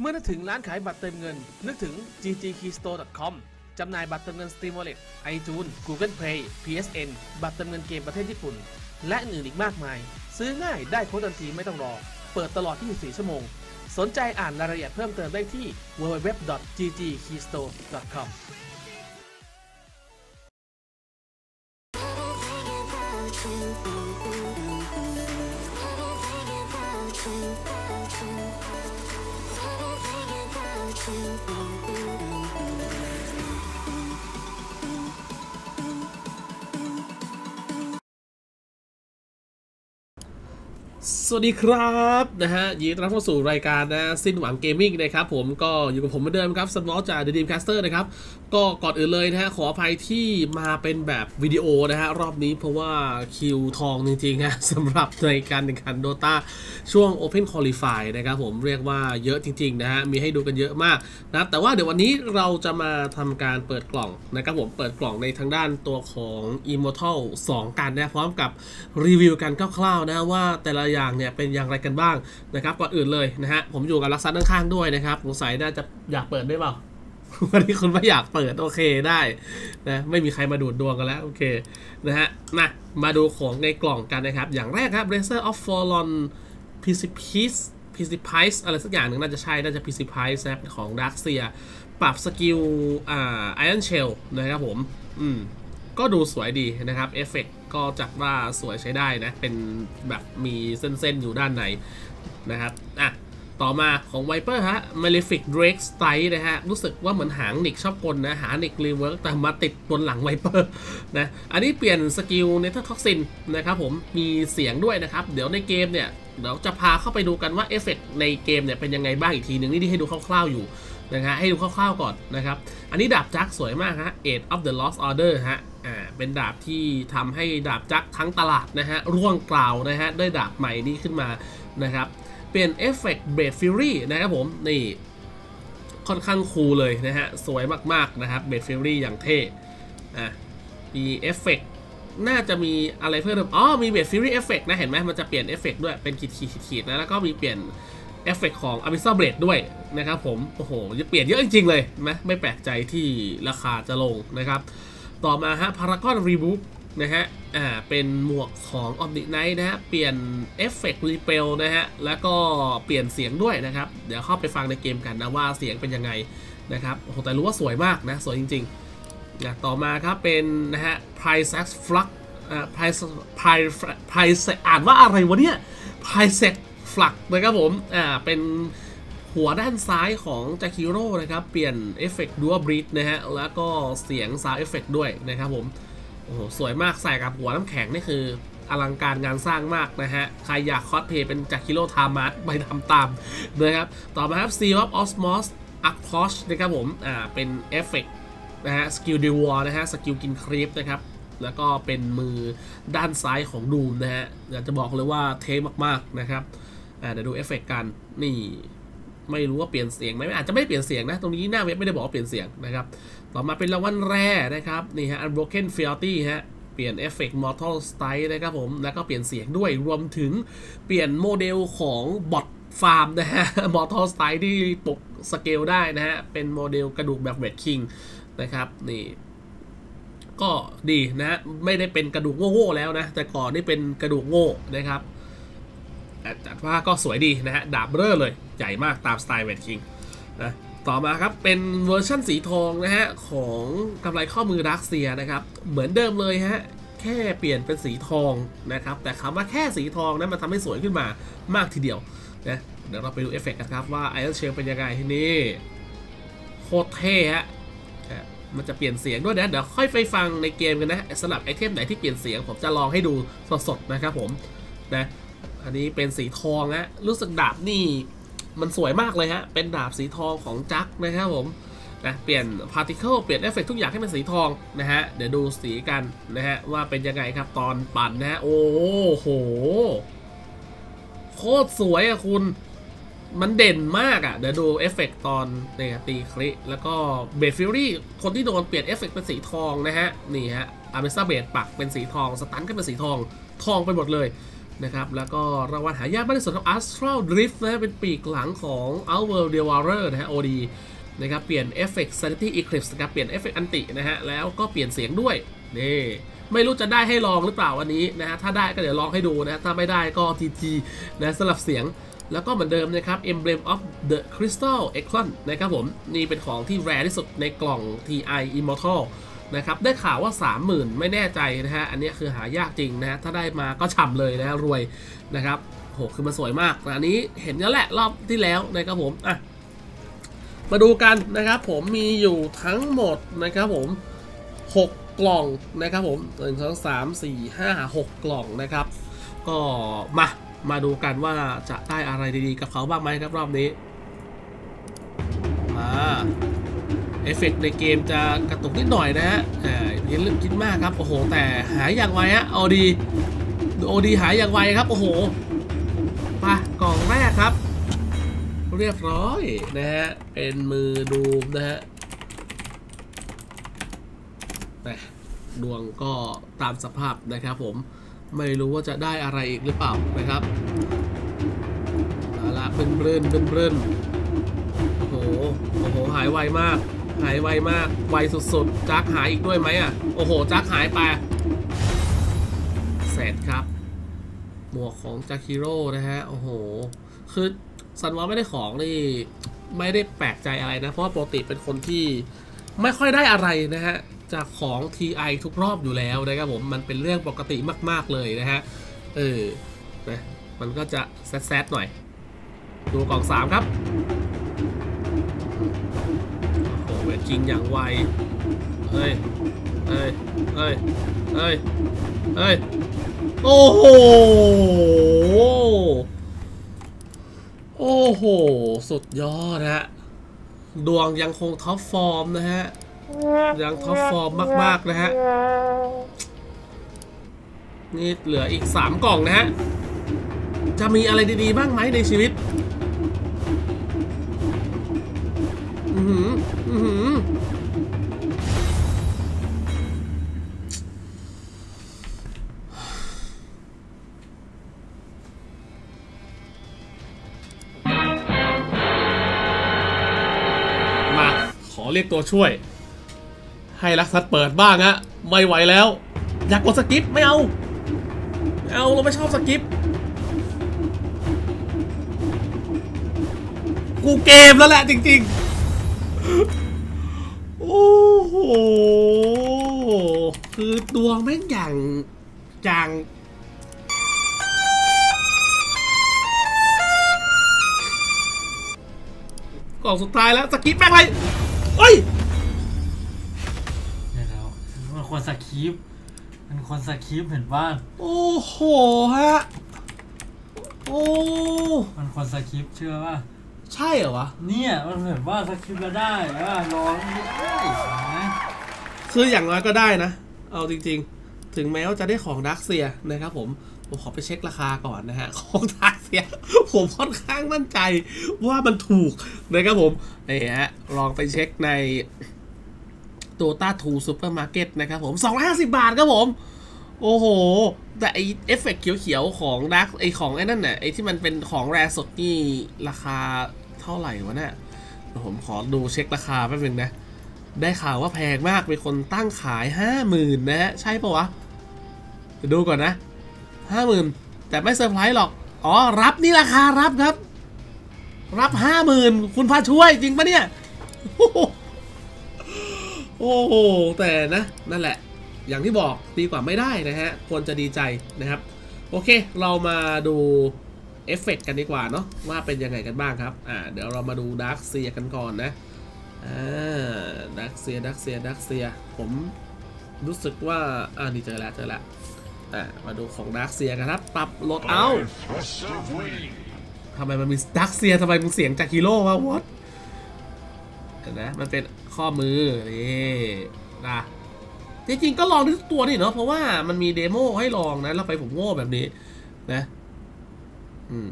เมื่อนึกถึงร้านขายบัตรเติมเงิน นึกถึง ggkeystore.com จำหน่ายบัตรเติมเงิน Steam Wallet iTunes Google Play PSN บัตรเติมเงินเกมประเทศญี่ปุ่น และอื่นอีกมากมาย ซื้อง่ายได้โค้ดทันทีไม่ต้องรอ เปิดตลอด 24 ชั่วโมง สนใจอ่านรายละเอียดเพิ่มเติมได้ที่ www.ggkeystore.com you. สวัสดีครับนะฮะยินดีต้อนรับเข้าสู่รายการนะสิ้นหวังเกมมิ่งนะครับผมก็อยู่กับผมเหมือนเดิมครับสมอลจาก The Dreamcaster นะครับก็ก่อนอื่นเลยนะฮะขออภัยที่มาเป็นแบบวิดีโอนะฮะรอบนี้เพราะว่าคิวทองจริงๆฮะสำหรับในการแข่งขันโดตาช่วง Open Qualify นะครับผมเรียกว่าเยอะจริงๆนะฮะมีให้ดูกันเยอะมากนะแต่ว่าเดี๋ยววันนี้เราจะมาทำการเปิดกล่องนะครับผมเปิดกล่องในทางด้านตัวของ Immortal 2 กันนะพร้อมกับรีวิวกันคร่าวๆนะว่าแต่ละอย่างเนี่ยเป็นอย่างไรกันบ้างนะครับก่อนอื่นเลยนะฮะผมอยู่กับลักษณะข้างๆด้วยนะครับสงสัยน่าจะอยากเปิดได้เปล่าวันนี้คุณไม่อยากเปิดโอเคได้นะไม่มีใครมาดูดดวงกันแล้วโอเคนะฮะมามาดูของในกล่องกันนะครับ อย่างแรกครับ Racer of Fallen Precipice Precipice อะไรสักอย่างหนึ่งน่าจะใช่ น่าจะ Precipice นะครับของ Darkseer ปรับ skill อ่า Iron Shell นะครับผม อืม ก็ดูสวยดีนะครับเอฟเฟกก็จัดว่าสวยใช้ได้นะ เป็นแบบมีเส้นๆ อยู่ด้านในนะครับอะต่อมาของ Viper ฮะ Malefic Drake's Strike นะฮะ รู้สึกว่าเหมือนหาง Nyx ชอบกลนะ หาง Nyx rework แต่มาติดบนหลัง Viper นะ อันนี้เปลี่ยน skill n e t h e r Toxin นะครับผม มีเสียงด้วยนะครับ เดี๋ยวในเกมเนี่ย เดี๋ยวจะพาเข้าไปดูกันว่าเอฟเฟกในเกมเนี่ยเป็นยังไงบ้างอีกทีหนึ่งนี่ที่ให้ดูคร่าวๆอยู่นะฮะ ให้ดูคร่าวๆก่อนนะครับ อันนี้ดาบ Jugg สวยมากฮะ Edge of the Lost Order ฮะ อ่าเป็นดาบที่ทำให้ดาบ Jugg ทั้งตลาดนะฮะร่วงกราวนะฮะด้วยดาบใหม่นี้ขึ้นมานะครับเปลี่ยน effect Blade Fury นะครับผมนี่ค่อนข้าง cool เลยนะฮะ สวยมากๆนะครับ Blade Fury อย่างเท่อะมีเอฟเฟกต์น่าจะมีอะไรเพิ่มเติมอ๋อ มี Blade Fury effect นะ เห็นไหมมันจะเปลี่ยนเอฟเฟกต์ด้วยเป็นขีดๆๆนะ แล้วก็มีเปลี่ยนเอฟเฟกของ a b y s s a l Blade ด้วยนะครับผม โอ้โห จะเปลี่ยนเยอะจริงๆเลยนะไม่แปลกใจที่ราคาจะลงนะครับ ต่อมาฮะ Paragon's Rebuke นะฮะ อ่า เป็นหมวกของ Omniknight นะฮะ เปลี่ยน effect Repel นะฮะ แล้วก็เปลี่ยนเสียงด้วยนะครับ เดี๋ยวเข้าไปฟังในเกมกันนะว่าเสียงเป็นยังไงนะครับโอ้โหแต่รู้ว่าสวยมากนะ สวยจริงๆนะต่อมาครับเป็นนะฮะ Price X Flux อ่า Price Price Price อ่านว่าอะไรวะเนี่ย Price X Flux นะครับผม อ่า เป็น หัวด้านซ้ายของจากิโร่นะครับ เปลี่ยนเอฟเฟกต์ Dual Breath นะฮะ แล้วก็เสียง Sound Effect ด้วยนะครับผม โอ้โห สวยมากใส่กับหัวน้ำแข็งนี่คือ อลังการงานสร้างมากนะฮะ ใครอยากคอสเพลย์เป็นจากิโร่ทามาร์ไปทำตามนะครับ ต่อมาครับ Seal of Osmos a r c o s นะครับผม อ่า เป็นเอฟเฟกต์นะฮะ สกิล Devour นะฮะ สกิลกิน Creep นะครับแล้วก็เป็นมือด้านซ้ายของ Doom นะฮะอยากจะบอกเลยว่าเท่มากๆนะครับอ่าเดี๋ยวดูเอฟเฟกกันนี่ ไม่รู้ว่าเปลี่ยนเสียงไหมอาจจะไม่เปลี่ยนเสียงนะตรงนี้หน้าเว็บไม่ได้บอกว่าเปลี่ยนเสียงนะครับต่อมาเป็นรางวัล Rare นะครับนี่ฮะ Unbroken Fealty ฮะเปลี่ยนเอฟเฟกต์ Mortal Strike นะครับผมแล้วก็เปลี่ยนเสียงด้วยรวมถึงเปลี่ยนโมเดลของบอทฟาร์มนะฮะ Mortal Style ที่ปกสเกลได้นะฮะเป็นโมเดลกระดูกแบบ Wraith King นะครับนี่ก็ดีนะฮะไม่ได้เป็นกระดูกโง่ๆแล้วนะ แต่ก่อนนี่เป็นกระดูกโง่นะครับ จัดว่าก็สวยดีนะฮะ ดาบเบ้อเลย ใหญ่มากตามสไตล์ Wraith King นะต่อมาครับ เป็นเวอร์ชั่นสีทองนะฮะ ของกำไรข้อมือ Dark Seer นะครับ เหมือนเดิมเลยฮะ แค่เปลี่ยนเป็นสีทองนะครับ แต่คำว่าแค่สีทองนะั้นมันทำให้สวยขึ้นมามากทีเดียวนะเดี๋ยวเราไปดูเอฟเฟกต์กันครับว่า Ion Shell เป็นยังไงที่นี่โคตรเท่ฮะมันจะเปลี่ยนเสียงด้วยนะ เดี๋ยวค่อยไปฟังในเกมกันนะสำหรับไอเทมไหนที่เปลี่ยนเสียงผมจะลองให้ดูสดๆนะครับผมนะ อันนี้เป็นสีทองฮะรู้สึกดาบนี่มันสวยมากเลยฮะ เป็นดาบสีทองของจักนะครับผมนะเปลี่ยน Particle เปลี่ยนเอฟเฟกทุกอย่างให้เป็นสีทองนะฮะ เดี๋ยวดูสีกันนะฮะ ว่าเป็นยังไงครับตอนปั่นนะฮะ โอ้โห โคตรสวยอะคุณ มันเด่นมากอะเดี๋ยวดูเอฟเฟกตอนเนี่ยตีคริแล้วก็ Blade Fury คนที่โดนเปลี่ยนเอฟเฟกเป็นสีทองนะฮะ นี่ฮะอาร์เมซ่าเบดปักเป็นสีทอง Stun ก็เป็นสีทอง ทองไปหมดเลย นะครับ แล้วก็รางวัลหายากไม่ได้สนกับ Astral Drift นะเป็นปีกหลังของ Outworld Devourer นะฮะ OD นะครับ เปลี่ยน Effect Sanity Eclipse นะครับ เปลี่ยน Effect อันตินะฮะ แล้วก็เปลี่ยนเสียงด้วย นี่ ไม่รู้จะได้ให้ลองหรือเปล่าวันนี้นะฮะ ถ้าได้ก็เดี๋ยวลองให้ดูนะ ถ้าไม่ได้ก็ GG นะสำหรับเสียง แล้วก็เหมือนเดิมนะครับ Emblem of the Crystal Eclon นะครับผม นี่เป็นของที่แรที่สุดในกล่อง TI Immortal นะครับได้ข่าวว่า 30,000 ไม่แน่ใจนะฮะอันนี้คือหายากจริงนะฮะถ้าได้มาก็ฉ่ำเลยนะรวยนะครับโหคือมันสวยมากอันนี้เห็นแล้วแหละรอบที่แล้วนะครับผมอะมาดูกันนะครับผมมีอยู่ทั้งหมดนะครับผม 6 กล่องนะครับผมหนึ่งสองสามสี่ห้าหกกล่องนะครับ ก็มามาดูกันว่าจะได้อะไรดีๆกับเขาบ้างไหมครับรอบนี้ เอฟเฟกต์ในเกมจะกระตุกนิดหน่อยนะฮะอ่าอย่าลืมคิดมากครับ โอ้โห แต่หายอย่างไวฮะ เอาดีโอดีหายอย่างไวครับ โอ้โหไปกล่องแรกครับ เรียบร้อยนะฮะ เป็นมือดูมนะฮะแหม่ดวงก็ตามสภาพนะครับผม ไม่รู้ว่าจะได้อะไรอีกหรือเปล่านะครับเอาละเป็นเบรนเป็นเบรนโอ้โห โอ้โห หายไวมาก หายไวมาก ไวสุดๆจักหายอีกด้วยไหมอะ โอ้โหจักหายไปเสร็จครับ หมวกของจากฮิโร่นะฮะ โอ้โห คือซันวาไม่ได้ของนี่ไม่ได้แปลกใจอะไรนะ เพราะว่าปกติเป็นคนที่ไม่ค่อยได้อะไรนะฮะ จากของ TI ทุกรอบอยู่แล้วนะครับผม มันเป็นเรื่องปกติมาก ๆ เลยนะฮะ เออนะมันก็จะแซดๆหน่อย ดูกล่อง 3 ครับ Wraith King อย่างไว เฮ้ย เฮ้ย เฮ้ย เฮ้ย เฮ้ย โอ้โห โอ้โห สุดยอดนะฮะ ดวงยังคงท็อปฟอร์มนะฮะ ยังท็อปฟอร์มมาก ๆ นะฮะ นี่เหลืออีก 3 กล่องนะฮะ จะมีอะไรดี ๆ บ้างไหมในชีวิต หืออือหือมาขอเรียกตัวช่วย ให้รักสัตว์เปิดบ้างฮะไม่ไหวแล้ว อยากกดสกิปไม่เอาไม่เอาเราไม่ชอบสกิปกูเกมแล้วแหละจริงๆ โอ้โห คือดวงแม่งอย่างอย่างกล่องสุดท้ายแล้วสกิปแม่งเลยเฮ้ยเดี๋ยวแล้วมันควรสคริปต์มันควรสคริปต์เห็นว่าโอ้โหฮะ โอ้ มันควรสคริปต์เชื่อว่า ใช่เหรอวะ เนี่ยมันเห็นว่าสคริปต์แล้วได้ว่าร้องไม่ได้นะคืออย่างน้อยก็ได้นะ เอาจริงๆ ถึงแม้ว่าจะได้ของดักเซียนะครับผม ผมขอไปเช็คราคาก่อนนะฮะ ของดักเซีย ผมค่อนข้างมั่นใจว่ามันถูกนะครับผมนี่ฮะลองไปเช็คในตัวต้าทูซูเปอร์มาร์เก็ตนะครับผม 250 บาทครับผม โอ้โห แต่ไอเอฟเฟกต์เขียวๆของดักไอของไอ้นั่นน่ะไอที่มันเป็นของแรสดนี่ราคาเท่าไหร่วะเนี่ยผมขอดูเช็คราคาแป๊บนึงนะ ได้ข่าวว่าแพงมากมีคนตั้งขายห้าหมื่นนะฮะใช่ปะวะเดี๋ยวดูก่อนนะห้าหมื่นแต่ไม่เซอร์ไพรส์หรอก อ๋อ รับนี่ราคารับครับ รับห้าหมื่นคุณพาช่วยจริงปะเนี่ย โอ้โหแต่นะ นั่นแหละ อย่างที่บอกดีกว่าไม่ได้นะฮะควรจะดีใจนะครับ โอเค เรามาดูเอฟเฟกต์กันดีกว่าเนาะว่าเป็นยังไงกันบ้างครับอ่าเดี๋ยวเรามาดู Dark Seer กันก่อนนะอ่า Dark Seer Dark Seer Dark Seer ผมรู้สึกว่าอ่านี่เจอแล้วเจอแล้วอ่ามาดูของ Dark Seer กันครับปรับลดเอาทำไมมันมีดักเซียทำไมมึงเสียงจากฮีโร่วะวอตเห็นไหมมันเป็นข้อมือนี่นะ จริงๆก็ลองทุกตัวนี่เนาะเพราะว่ามันมีเดโมให้ลองนะแล้วไปผมโง่แบบนี้ นะ อืม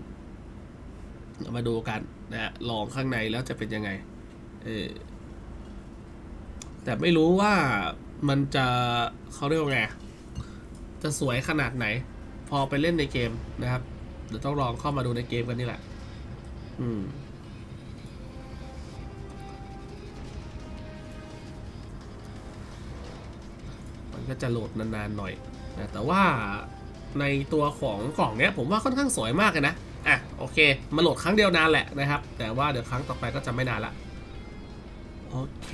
ามาดูกันนะลองข้างในแล้วจะเป็นยังไง เออแต่ไม่รู้ว่ามันจะเขาเรียกว่าไงจะสวยขนาดไหนพพอไปเล่นในเกมนะครับ เดี๋ยวต้องลองเข้ามาดูในเกมกันนี่แหละ อืม ก็จะโหลดนานๆหน่อยนะแต่ว่าในตัวของกล่องเนี้ยผมว่าค่อนข้างสวยมากเลยนะอะโอเคมาโหลดครั้งเดียวนานแหละนะครับ แต่ว่าเดี๋ยวครั้งต่อไปก็จะไม่นานละโอเค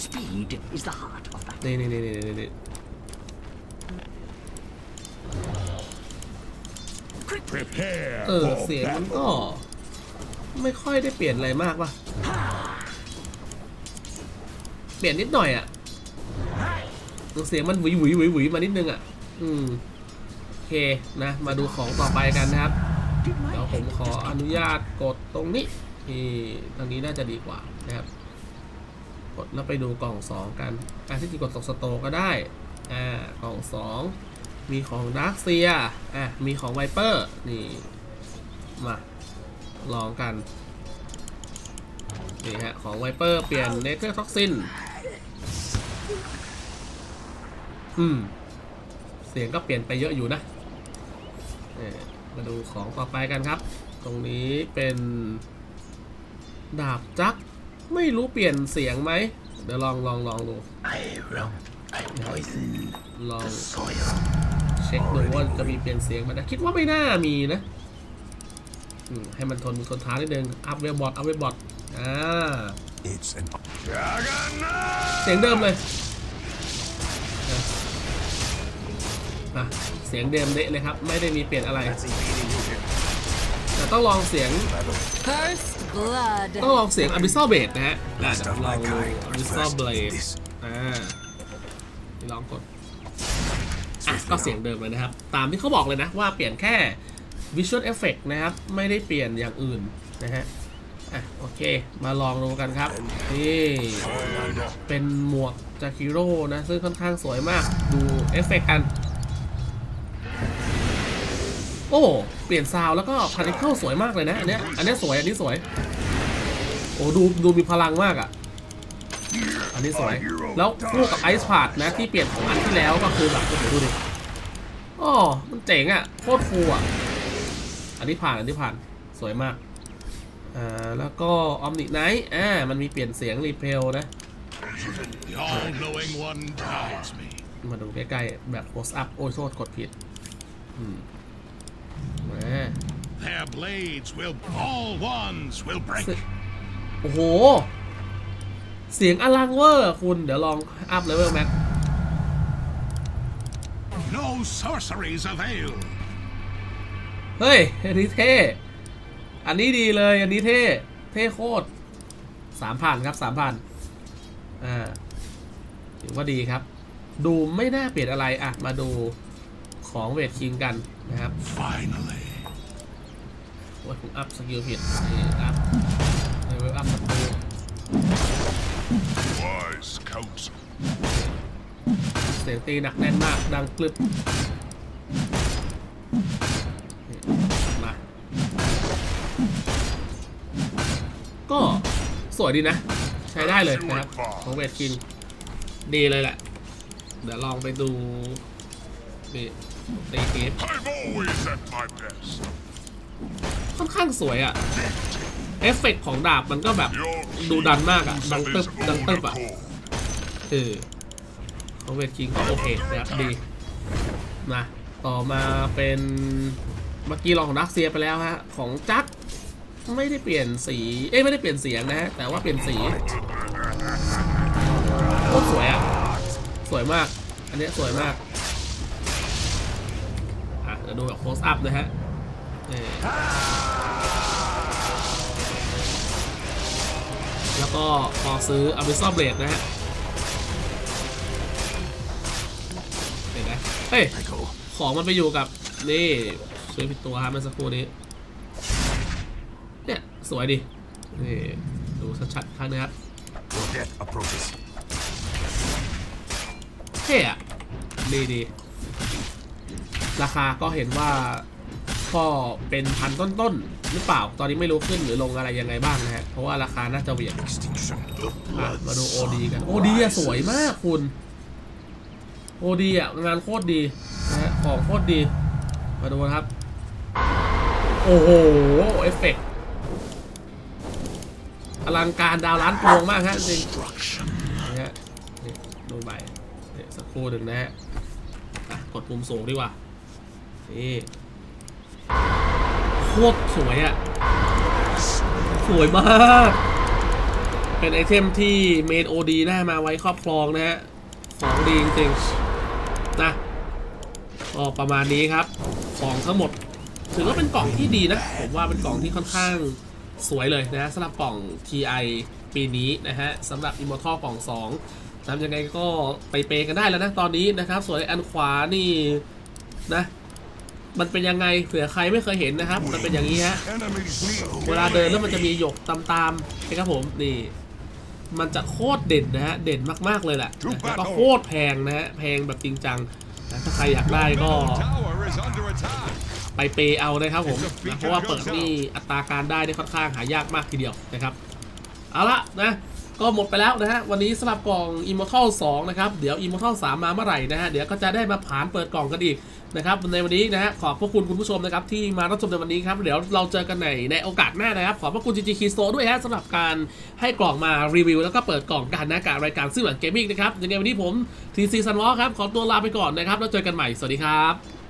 Speed is the heart of that. นี่นี่นี่นี่นี่นี่เออเสียงมันก็ไม่ค่อยได้เปลี่ยนอะไรมากป่ะ เปลี่ยนนิดหน่อยอะ่ะ เสียงมันหวีหวีหวีหวีมานิดนึงอะ อืมโอเคนะ มาดูของต่อไปกันนะครับ เดี๋ยวผมขออนุญาตกดตรงนี้ที่ทางนี้น่าจะดีกว่านะครับ กดแล้วไปดูกล่อง 2 กันอะที่จริงกดตกสโตก็ได้ อ่ากล่อง 2 มีของ Dark Seer อะ มีของไวเปอร์ นี่ มา ลองกัน นี่ฮะ ของไวเปอร์เปลี่ยน Nethertoxin อืม เสียงก็เปลี่ยนไปเยอะอยู่นะเอ่อมาดูของต่อไปกันครับ ตรงนี้เป็นดาบจัก ไม่รู้เปลี่ยนเสียงไหม เดี๋ยวลองลองลองดู I will. I poison ลอง soil. เช็คดูว่าจะมีเปลี่ยนเสียงไหมนะคิดว่าไม่น่ามีนะอืมให้มันทนทนท้านิดนึงอัพเวลบอทอัพเวลบอทอ่า It's an เสียงเดิมเลย อะเสียงเดิมเดะเลยครับ ไม่ได้มีเปลี่ยนอะไร แต่ต้องลองเสียง First blood. ต้องลองเสียง Abyssal Blade นะฮะอะ last เดี๋ยว of ลอ my งดู kind. Abyssal First, Blade this. อ่านี่ลองกดอะก็เสียงเดิมเลยนะครับ ตามที่เขาบอกเลยนะว่าเปลี่ยนแค่ Visual Effect นะครับ ไม่ได้เปลี่ยนอย่างอื่นนะฮะอะโอเค มาลองดูกันครับ นี่เป็นหมวกจากฮิโร่นะ ซึ่งค่อนข้างสวยมาก ดูเอฟเฟกต์กัน โอ้ เปลี่ยน sound แล้วก็ particle สวยมากเลยนะ อันเนี้ย อันเนี้ยสวย อันนี้สวย โอ้ดูดูมีพลังมากอะ่ะ อันนี้สวย แล้วคู่กับไอซ์พาดนะที่เปลี่ยนของอันที่แล้วก็คือแบบโอ้โหดูดิอ๋อมันเจ๋งอะ่ะ โคตร cool อะ อันนี้ผ่าน อันนี้ผ่าน สวยมาก อ่า แล้วก็ Omniknight อ่า มันมีเปลี่ยนเสียง Repel นะมาดูใกล้ๆแบบ close up โอ้ยโทษกดผิด อืม Their blades will, all ones will break. โอ้โห เสียงอลังเวอร์คุณ เดี๋ยวลอง up level max No sorceries avail. เฮ้ย อันนี้เท่ อันนี้ดีเลย อันนี้เท่ เท่โคตรสามพันครับสามพันอ่าถือว่าดีครับ ดูไม่น่าเปลี่ยนอะไร อะ มาดู ของ Wraith King กันนะครับ Finally. โอ้ยผม up skill ผิดนี่ up level up skill Wise counsel. เสียงตีหนักแน่นมาก ดังกลึบนี่มาก็สวยดีนะ ใช้ได้เลยนะครับ ของเวทคิงดีเลยแหละ เดี๋ยวลองไปดูนี่ ตีเกม I'm always at my best. ค่อนข้างสวยอะ่ะ เอฟเฟกต์ของดาบมันก็แบบดูดันมากอะ่ะ ดังตึบดังตึบอะเออของเวทคิงก็โอเคนะครับดีนะต่อมาเป็นเมื่อกี้ลองของดักเซียไปแล้วฮะ ของจักไม่ได้เปลี่ยนสี เอ้ยไม่ได้เปลี่ยนเสียงนะฮะ แต่ว่าเปลี่ยนสีโคตรสวยอะ่ะ สวยมาก อันเนี้ยสวยมาก อะเดี๋ยวดูแบบโพสอัพนะฮะแล้วก็พอซื้อ a b y s s a l Blade นะฮะเห็นไหมเฮ้ย ของมันไปอยู่กับ นี่ซื้อผิดตัวครับเมื่อสักครู่นี้ เนี่ย สวยดิ นี่ ดูชัดๆครั้งนะครับเท่อะดีดี ราคาก็เห็นว่าก็เป็นพันต้นๆหรือเปล่า ตอนนี้ไม่รู้ขึ้นหรือลงอะไรยังไงบ้างนะฮะ เพราะว่าราคาน่าจะเหวี่ยงมาดูโอดีกัน โอดีอะสวยมากคุณ โอดีอะงานโคตรดีนะฮะของโคตรดี มาดูนะครับ โอ้โห เอฟเฟกต์อลังการดาวล้านพวงมากฮะจริงนี่ฮะดูไปนี่สักครู่หนึ่งนะฮะกดปุ่มสูงดีกว่า นี่โคตรสวยอะสวยมาก เป็นไอเทมที่เมนโอดีน่ามาไว้ครอบครองนะฮะของดีจริงๆนะก็ประมาณนี้ครับ ของทั้งหมด ถือว่าเป็นกล่องที่ดีนะ ผมว่าเป็นกล่องที่ค่อนข้างสวยเลยนะสำหรับกล่อง TI ปีนี้นะฮะสำหรับ Immortal กล่อง 2ทำยังไงก็ไปเปย์กันได้แล้วนะตอนนี้นะครับ ส่วนอันขวานี่นะ มันเป็นยังไงเผื่อใครไม่เคยเห็นนะครับ มันเป็นอย่างนี้ฮะ Enemies need เวลาเดินแล้วมันจะมีหยกตามๆนะครับผมนี่ มันจะโคตรเด่นนะฮะเด่นมากๆเลยแหละนะแล้วก็โคตรแพงนะฮะแพงแบบจริงจังนะถ้าใครอยากได้ก็ Tower is under attack. ไปเปย์เอานะครับผมนะเพราะว่าเปิดนี่อัตราการได้ได้ค่อนข้างหายากมากทีเดียวนะครับเอาละนะก็หมดไปแล้วนะฮะวันนี้สำหรับกล่อง Immortal 2 นะครับ เดี๋ยว Immortal 3 มาเมื่อไหร่นะฮะ เดี๋ยวก็จะได้มาผ่านเปิดกล่องกันอีก นะครับในวันนี้นะฮะขอบพระคุณคุณผู้ชมนะครับที่มารับชมในวันนี้ครับเดี๋ยวเราเจอกันในในโอกาสหน้านะครับ ขอบพระคุณจีจีคีโซด้วยฮะสำหรับการให้กล่องมารีวิว แล้วก็เปิดกล่องกันนะการรายการสิ้นหวัง Gaming นะครับยังไงวันนี้ผมทีซีซันวอลครับขอตัวลาไปก่อนนะครับแล้วเจอกันใหม่สวัสดีครับ